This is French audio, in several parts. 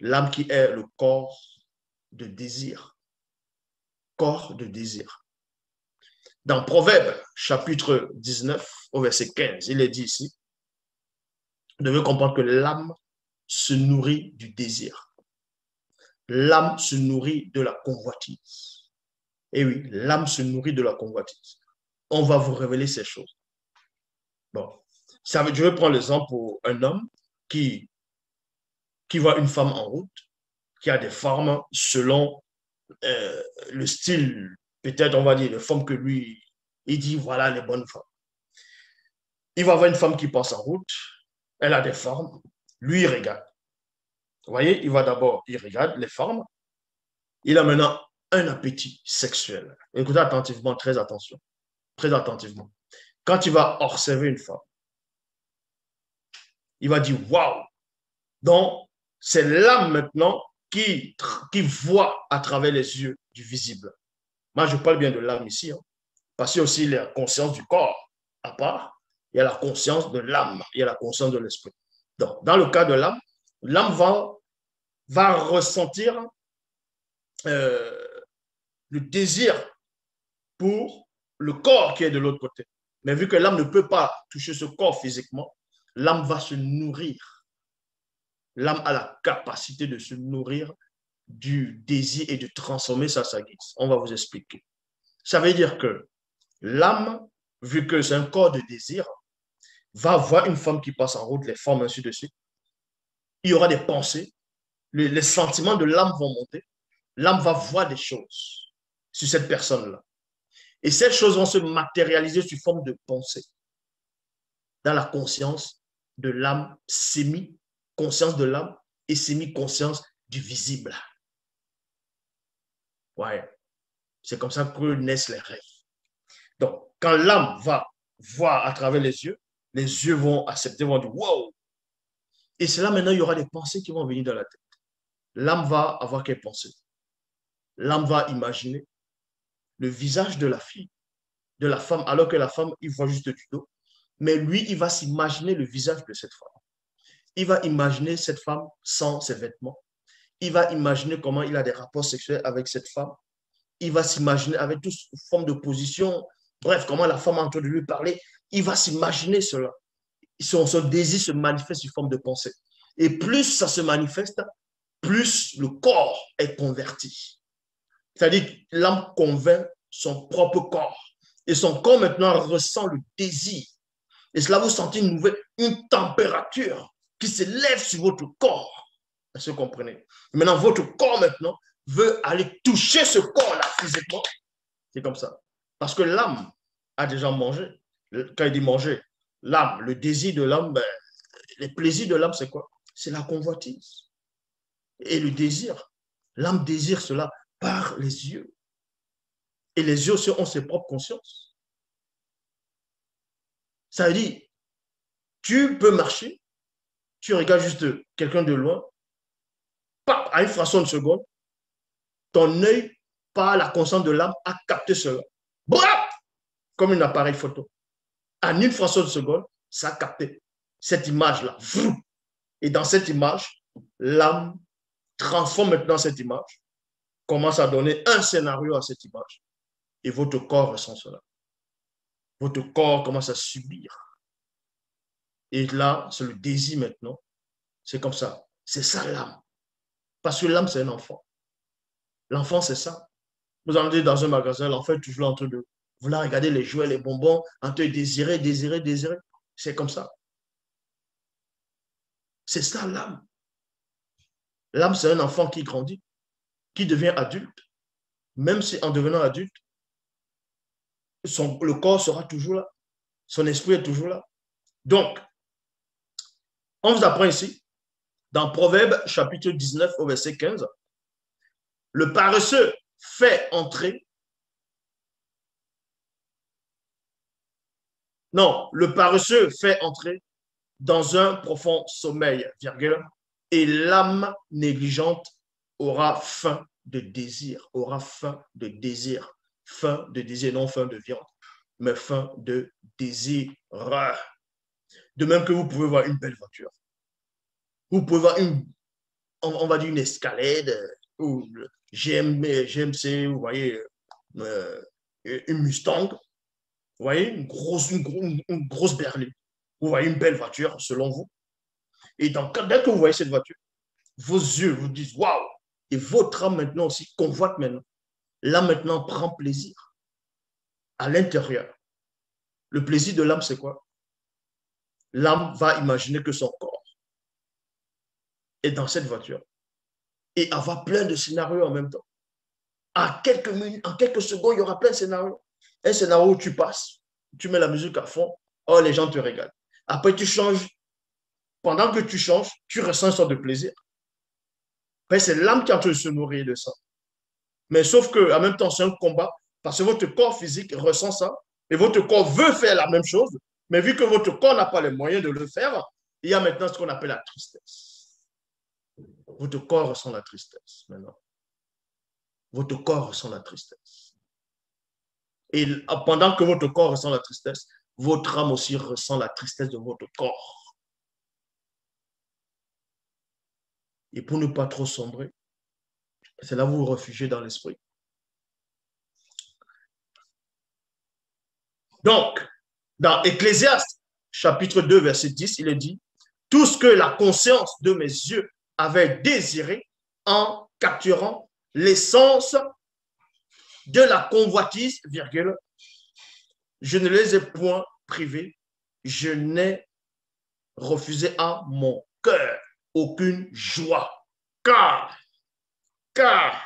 L'âme qui est le corps de désir. Corps de désir. Dans Proverbe, chapitre 19, au verset 15, il est dit ici, vous devez comprendre que l'âme se nourrit du désir. L'âme se nourrit de la convoitise. Et oui, l'âme se nourrit de la convoitise. On va vous révéler ces choses. Bon, ça, je vais prendre l'exemple pour un homme qui, qui voit une femme en route, qui a des formes selon euh, le style, peut-être on va dire, de forme que lui, il dit voilà les bonnes femmes. Il va voir une femme qui passe en route, elle a des formes, lui il regarde. Vous voyez, il va d'abord, il regarde les formes, il a maintenant un appétit sexuel. Écoutez attentivement, très attention, très attentivement. Quand il va observer une femme, il va dire waouh. Donc, c'est l'âme maintenant qui, voit à travers les yeux du visible. Moi, je parle bien de l'âme ici, hein, parce qu'il y a aussi la conscience du corps à part, il y a la conscience de l'âme, il y a la conscience de l'esprit. Donc, dans le cas de l'âme, l'âme va, va ressentir euh, le désir pour le corps qui est de l'autre côté. Mais vu que l'âme ne peut pas toucher ce corps physiquement, l'âme va se nourrir. L'âme a la capacité de se nourrir du désir et de transformer sa guise. On va vous expliquer. Ça veut dire que l'âme, vu que c'est un corps de désir, va voir une femme qui passe en route, les formes ainsi de suite. Il y aura des pensées, les, sentiments de l'âme vont monter. L'âme va voir des choses sur cette personne-là. Et ces choses vont se matérialiser sous forme de pensée dans la conscience de l'âme semi-conscience de l'âme et semi-conscience du visible. Ouais. C'est comme ça que naissent les rêves. Donc, quand l'âme va voir à travers les yeux, les yeux vont accepter, vont dire wow. Et c'est là maintenant, il y aura des pensées qui vont venir dans la tête. L'âme va avoir quelle pensée? L'âme va imaginer le visage de la fille, de la femme, alors que la femme, il voit juste du dos. Mais lui, il va s'imaginer le visage de cette femme. Il va imaginer cette femme sans ses vêtements. Il va imaginer comment il a des rapports sexuels avec cette femme. Il va s'imaginer avec toute forme de position. Bref, comment la femme est en train de lui parler. Il va s'imaginer cela. Son, désir se manifeste sous forme de pensée. Et plus ça se manifeste, plus le corps est converti. C'est-à-dire que l'âme convainc son propre corps. Et son corps maintenant ressent le désir. Et cela vous sentez une nouvelle, une température qui se lève sur votre corps. Est-ce vous comprenez? Maintenant, votre corps maintenant veut aller toucher ce corps-là physiquement. C'est comme ça. Parce que l'âme a déjà mangé. Quand il dit manger, l'âme, le désir de l'âme, ben, les plaisirs de l'âme, c'est quoi? C'est la convoitise. Et le désir, l'âme désire cela par les yeux. Et les yeux ont ses propres consciences. Ça veut dire, tu peux marcher, tu regardes juste quelqu'un de loin, à une fraction de seconde, ton œil, par la conscience de l'âme, a capté cela. Brap Comme un appareil photo. En une fraction de seconde, ça a capté cette image-là. Et dans cette image, l'âme transforme maintenant cette image commence à donner un scénario à cette image. Et votre corps ressent cela. Votre corps commence à subir. Et là, c'est le désir maintenant. C'est comme ça. C'est ça l'âme. Parce que l'âme, c'est un enfant. L'enfant, c'est ça. Vous allez dans un magasin, l'enfant est toujours en train de vouloir regarder les jouets, les bonbons, en train de désirer, désirer, désirer. C'est comme ça. C'est ça l'âme. L'âme, c'est un enfant qui grandit qui devient adulte, même si en devenant adulte, le corps sera toujours là, son esprit est toujours là. Donc, on vous apprend ici, dans Proverbe chapitre 19 au verset 15, le paresseux fait entrer. Non, le paresseux fait entrer dans un profond sommeil, virgule, et l'âme négligente aura faim de désir, aura faim de désir, faim de désir, non faim de viande, mais faim de désir. De même que vous pouvez voir une belle voiture. Vous pouvez voir une on, va dire une escalade, ou GMC, vous voyez, euh, une Mustang, vous voyez, une grosse, une, grosse berline. Vous voyez une belle voiture, selon vous. Et donc, dès que vous voyez cette voiture, vos yeux vous disent waouh, et votre âme maintenant aussi convoite maintenant. L'âme maintenant prend plaisir à l'intérieur. Le plaisir de l'âme, c'est quoi? L'âme va imaginer que son corps est dans cette voiture et avoir plein de scénarios en même temps. En quelques minutes, en quelques secondes, il y aura plein de scénarios. Un scénario où tu passes, tu mets la musique à fond, oh, les gens te regardent. Après, tu changes. Pendant que tu changes, tu ressens une sorte de plaisir. c'est l'âme qui est en train de se nourrir de ça. Mais sauf que, en même temps, c'est un combat parce que votre corps physique ressent ça et votre corps veut faire la même chose. Mais vu que votre corps n'a pas les moyens de le faire, il y a maintenant ce qu'on appelle la tristesse. Votre corps ressent la tristesse maintenant. Votre corps ressent la tristesse. Et pendant que votre corps ressent la tristesse, votre âme aussi ressent la tristesse de votre corps. Et pour ne pas trop sombrer, c'est là où vous vous réfugiez dans l'esprit. Donc, dans Ecclésiaste, chapitre 2, verset 10, il est dit, tout ce que la conscience de mes yeux avait désiré en capturant l'essence de la convoitise, virgule, je ne les ai point privés, je n'ai refusé à mon cœur aucune joie, car, car,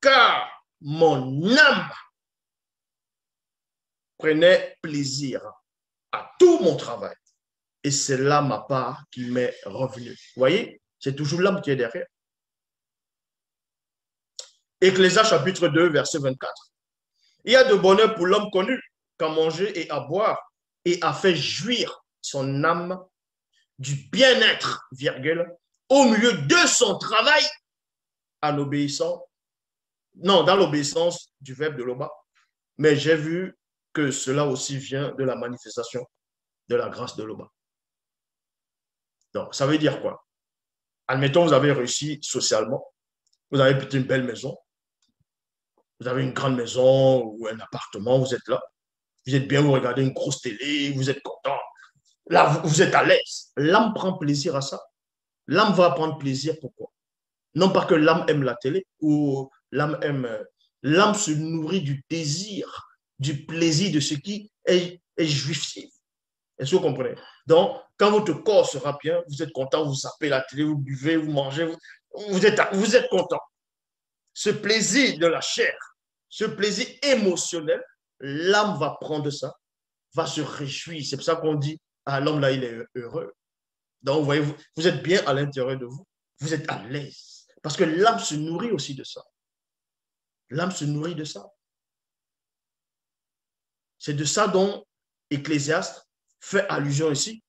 car mon âme prenait plaisir à tout mon travail. Et c'est là ma part qui m'est revenue. Vous voyez, c'est toujours l'âme qui est derrière. Ecclésias chapitre 2, verset 24. Il y a de bonheur pour l'homme connu qu'à manger et à boire et à faire jouir son âme du bien-être, virgule, au milieu de son travail en obéissant, non, dans l'obéissance du verbe de l'Oba. Mais j'ai vu que cela aussi vient de la manifestation de la grâce de l'Oba. Donc, ça veut dire quoi? Admettons, vous avez réussi socialement, vous avez peut-être une belle maison, vous avez une grande maison ou un appartement, vous êtes là, vous êtes bien, vous regardez une grosse télé, vous êtes content. Là, vous êtes à l'aise. L'âme prend plaisir à ça. L'âme va prendre plaisir. Pourquoi? Non pas que l'âme aime la télé ou l'âme aime. L'âme se nourrit du désir du plaisir de ce qui est, est jouissif. Est-ce que vous comprenez? Donc, quand votre corps sera bien, vous êtes content, vous sapez la télé, vous buvez, vous mangez, vous, êtes, vous êtes content. Ce plaisir de la chair, ce plaisir émotionnel, l'âme va prendre ça, va se réjouir. C'est pour ça qu'on dit, ah, l'homme là, il est heureux. Donc, vous voyez, vous êtes bien à l'intérieur de vous, vous êtes à l'aise. Parce que l'âme se nourrit aussi de ça. L'âme se nourrit de ça. C'est de ça dont Ecclésiaste fait allusion ici.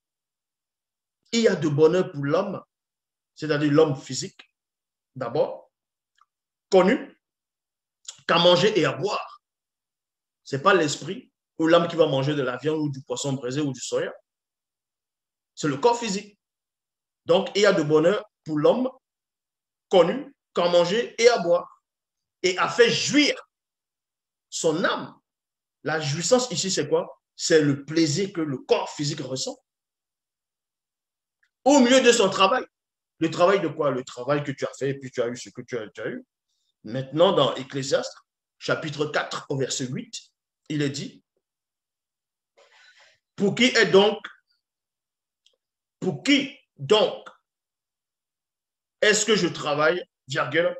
Il y a de bonheur pour l'homme, c'est-à-dire l'homme physique, d'abord, connu, qu'à manger et à boire. Ce n'est pas l'esprit ou l'âme qui va manger de la viande ou du poisson braisé ou du soya. C'est le corps physique. Donc, il y a de bonheur pour l'homme connu qu'à manger et à boire. Et à faire jouir son âme la jouissance ici, c'est quoi? C'est le plaisir que le corps physique ressent. Au milieu de son travail. Le travail de quoi? Le travail que tu as fait et puis tu as eu ce que tu as, eu. Maintenant, dans Ecclésiaste, chapitre 4, au verset 8, il est dit, pour qui est donc, pour qui donc est-ce que je travaille, virgule,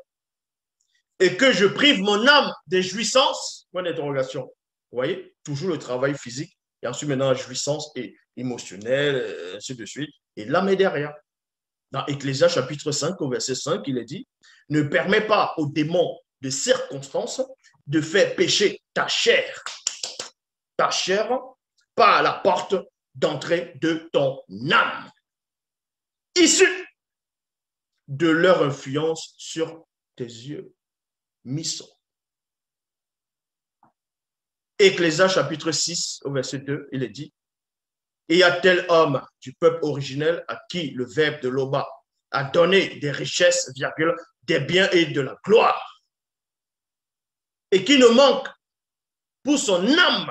et que je prive mon âme des jouissances Point d'interrogation. Vous voyez, toujours le travail physique, et ensuite maintenant la jouissance et émotionnelle, euh, ainsi de suite. Et l'âme est derrière. Dans Ecclésias chapitre 5, au verset 5, il est dit, ne permets pas aux démons de circonstances de faire pécher ta chair, ta chair, pas à la porte d'entrée de ton âme, issue de leur influence sur tes yeux. Mission. Ecclésias chapitre 6 au verset 2, il est dit, et y a tel homme du peuple originel à qui le verbe de l'Oba à donner des richesses, des biens et de la gloire. Et qui ne manque pour son âme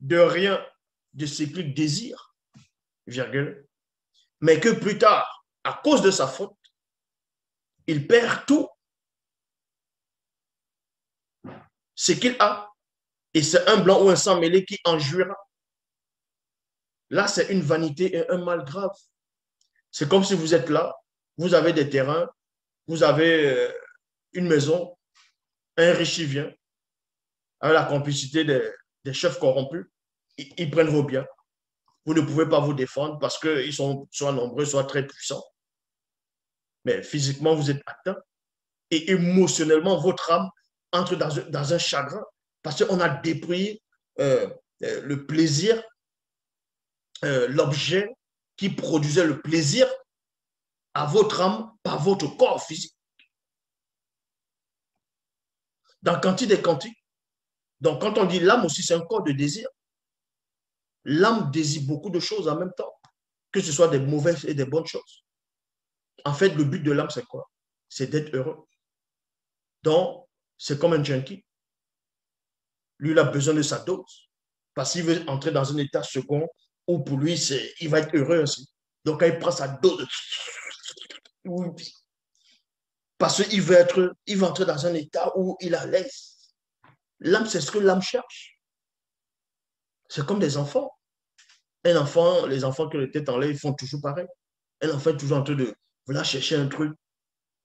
de rien de ce qu'il désire, mais que plus tard, à cause de sa faute, il perd tout ce qu'il a, et c'est un blanc ou un sang mêlé qui en jouira. Là, c'est une vanité et un mal grave. C'est comme si vous êtes là, vous avez des terrains, vous avez euh, une maison, un riche vient, avec la complicité des, chefs corrompus, ils, prennent vos biens. Vous ne pouvez pas vous défendre parce qu'ils sont soit nombreux, soit très puissants. Mais physiquement, vous êtes atteint. Et émotionnellement, votre âme entre dans, un chagrin parce qu'on a dépouillé euh, euh, le plaisir, l'objet qui produisait le plaisir à votre âme par votre corps physique. Dans Cantique des Cantiques, donc quand on dit l'âme aussi, c'est un corps de désir. L'âme désire beaucoup de choses en même temps, que ce soit des mauvaises et des bonnes choses. En fait, le but de l'âme, c'est quoi? C'est d'être heureux. Donc, c'est comme un junkie. Lui, il a besoin de sa dose. Parce qu'il veut entrer dans un état second où pour lui, il va être heureux aussi. Donc, quand il prend sa dose, parce qu'il veut être, il va entrer dans un état où il a l'aise. L'âme, c'est ce que l'âme cherche. C'est comme des enfants. Un enfant, les enfants qui le tête en l'air, ils font toujours pareil. Un enfant est toujours en train de vouloir chercher un truc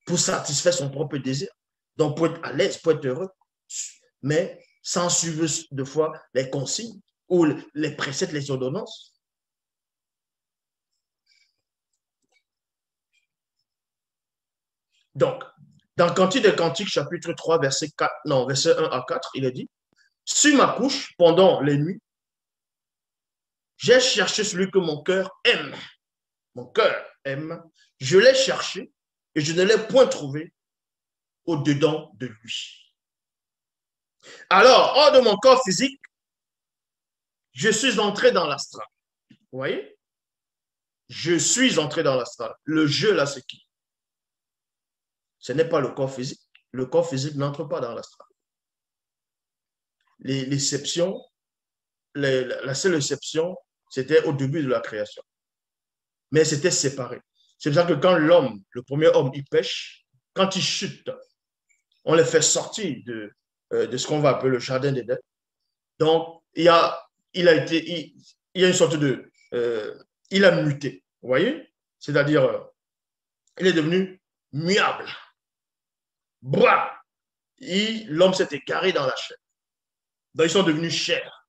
pour satisfaire son propre désir. Donc, pour être à l'aise, pour être heureux. Mais sans suivre de fois les consignes ou les préceptes, les ordonnances. Donc, dans Cantique des Cantiques, chapitre 3, verset 4, non, verset 1 à 4, il est dit, sur ma couche, pendant les nuits, j'ai cherché celui que mon cœur aime. Mon cœur aime. Je l'ai cherché et je ne l'ai point trouvé au-dedans de lui. Alors, hors de mon corps physique, je suis entré dans l'astral. Vous voyez? Je suis entré dans l'astral. Le jeu, là, c'est qui? Ce n'est pas le corps physique. Le corps physique n'entre pas dans l'astral. L'exception, la seule exception, c'était au début de la création. Mais c'était séparé. C'est pour ça que quand l'homme, le premier homme, il pêche, quand il chute, on le fait sortir de, de ce qu'on va appeler le jardin d'Éden. Donc, il a, il a été, il, y a une sorte de, euh, il a muté, vous voyez? C'est-à-dire, euh, il est devenu muable. Bra L'homme s'est égaré dans la chair. Donc, ils sont devenus chers.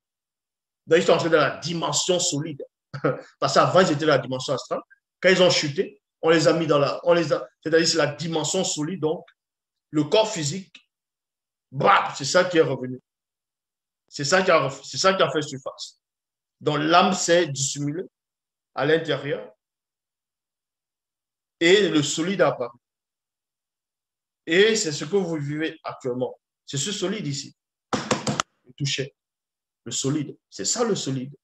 Donc, ils sont entrés dans la dimension solide. Parce qu'avant, ils étaient dans la dimension astrale. Quand ils ont chuté, on les a mis dans la. C'est-à-dire, c'est la dimension solide. Donc, le corps physique, c'est ça qui est revenu. C'est ça, qui a, ça qui a fait surface. Donc, l'âme s'est dissimulée à l'intérieur et le solide a apparu. Et c'est ce que vous vivez actuellement. C'est ce solide ici. Le toucher. Le solide. C'est ça le solide.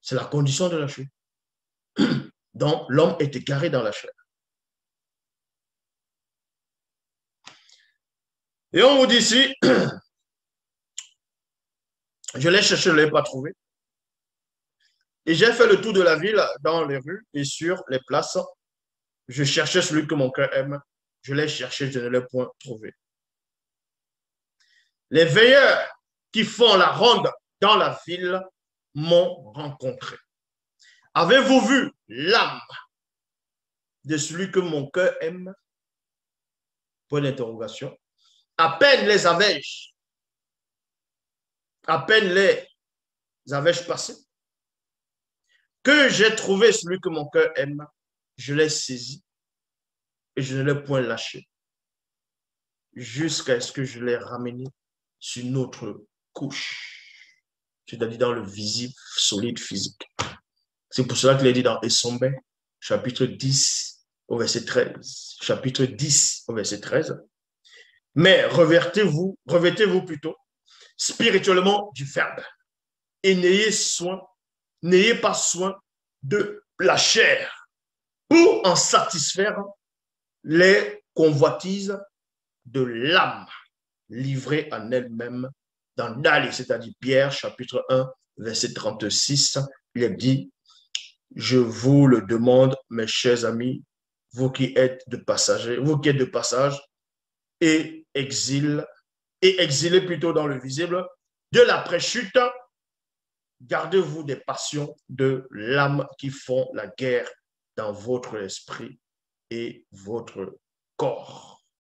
C'est la condition de la chute. Donc, l'homme est égaré dans la chair. Et on vous dit ici, je l'ai cherché, je ne l'ai pas trouvé. Et j'ai fait le tour de la ville dans les rues et sur les places. Je cherchais celui que mon cœur aime je l'ai cherché, je ne l'ai point trouvé. Les veilleurs qui font la ronde dans la ville m'ont rencontré. Avez-vous vu l'âme de celui que mon cœur aime? Point d'interrogation. À peine les avais-je, à peine les avais-je passés, que j'ai trouvé celui que mon cœur aime, je l'ai saisi et je ne l'ai point lâché jusqu'à ce que je l'ai ramené sur notre couche, c'est-à-dire dans le visible, solide physique. C'est pour cela qu'il est dit dans Essombe, chapitre 10 au verset 13. Chapitre 10 au verset 13. Mais revêtez-vous, revêtez-vous plutôt spirituellement du Verbe et n'ayez soin, n'ayez pas soin de la chair pour en satisfaire les convoitises de l'âme livrée en elle-même dans Dali, c'est-à-dire Pierre, chapitre 1, verset 36. Il est dit, je vous le demande, mes chers amis, vous qui êtes de vous qui êtes de passage et exil, et exilés plutôt dans le visible, de l'après-chute, gardez-vous des passions de l'âme qui font la guerre dans votre esprit et votre corps.